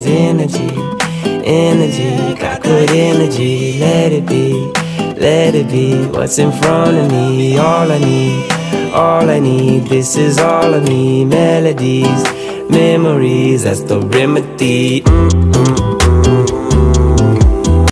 Energy, energy, got good energy. Let it be, let it be. What's in front of me? All I need, all I need. This is all of me. Melodies, memories. That's the remedy. Mm. mm.